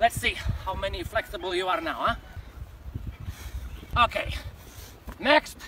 Let's see how many flexible you are now, huh? Okay, next.